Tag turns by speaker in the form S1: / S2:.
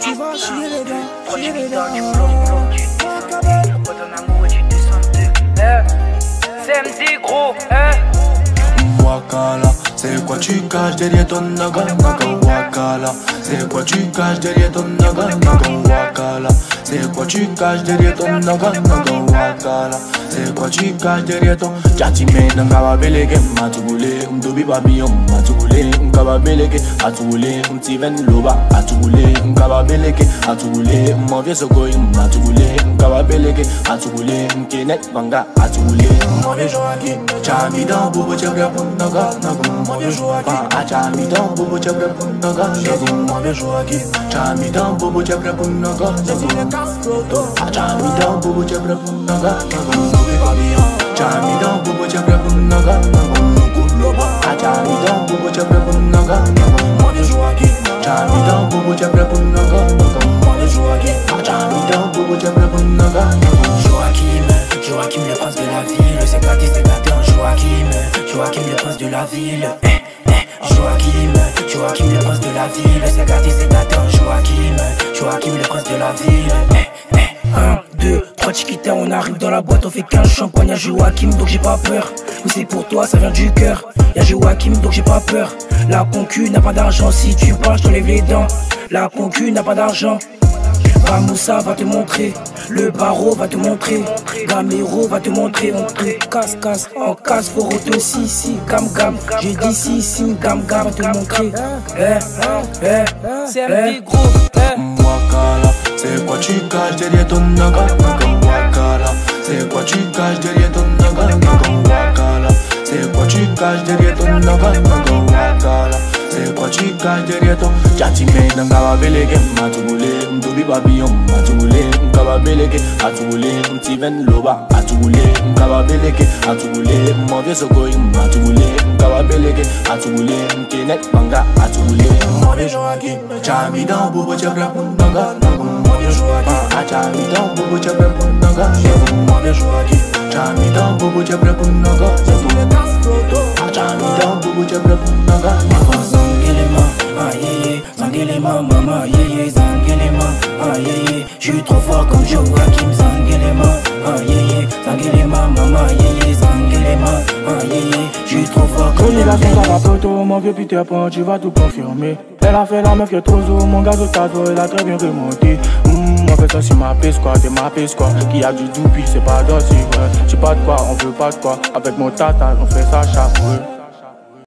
S1: Tu vas chier les dents, chier les dents.
S2: flow, flow, tu descends. Pas ton amour et tu descends de. CMD gros, eh.
S3: Wakala, c'est quoi tu caches derrière ton naga naga? Wakala, c'est quoi tu caches derrière ton naga naga? Wakala, c'est quoi tu caches derrière ton naga naga? Wakala, c'est quoi tu caches derrière ton Jatime nangaba belege matugule Mdubi babiyom bibabiyom athule ngikababeleke atule mtiven loba athule ngikababeleke athule mavyesokoyi athule ngikababeleke athule mkenet banga athule mavyesoaki chamida bubo chebrepundaga nagu mavyesoaki pa achamida bubo chebrepundaga nagu mavyesoaki chamida bubo chebrepundaga nagu achamida bubo chebrepundaga nagu mavyesoaki chamida bubo chebrepundaga
S4: Joachim, Joachim le prince de la ville, c'est gâté, c'est en Joachim, Joachim le prince de la ville, eh, eh, Joachim, Joachim le prince de la ville, c'est gâté, c'est en Joachim, Joachim le prince de la ville, eh, eh, 1, 2, 3 chiquita, on arrive dans la boîte, on fait 15 champagne. À Joachim, donc j'ai pas peur, oui c'est pour toi, ça vient du cœur, y'a Joachim, donc j'ai pas peur, la concu n'a pas d'argent, si tu parles, je t'enlève les dents, la concu n'a pas d'argent, Va Moussa va te montrer, le barreau va te montrer, Gamero va te montrer, on te casse, casse, en casse, faut te si, si, gam, gam, j'ai dit si, si, gam, gam, va te montrer, eh, eh, eh,
S2: gros, eh.
S3: Wakala, c'est quoi tu caches derrière ton naga naga Wakala, c'est quoi tu caches derrière ton naga naga Wakala, c'est quoi tu caches derrière ton naga kanjereto chatimeda ngababeleke mathukule mdubi babiyo mathukule ngababeleke athukule mtiven loba athukule ngababeleke athukule mobesokoyi mathukule ngababeleke athukule mkenet banga athukule mobejoaki chamidan bobo chabrapun banga Chamidan bobo chabrapun banga mobejoaki chamidan bobo chabrapun banga chamidan bobo chabrapun
S4: banga Ah ah yé J'suis trop fort
S1: à poteau, mon vieux Peter Pan, tu vas tout confirmer. Elle a fait la meuf qui est trop zo, mon gars de tato, elle a très bien remonté. Hum, on fait ça sur ma piste quoi, t'es ma piste quoi. Qui a du doupi, c'est pas danser, ouais. J'ai pas de quoi, on veut pas de quoi. Avec mon tata, on fait ça chaque.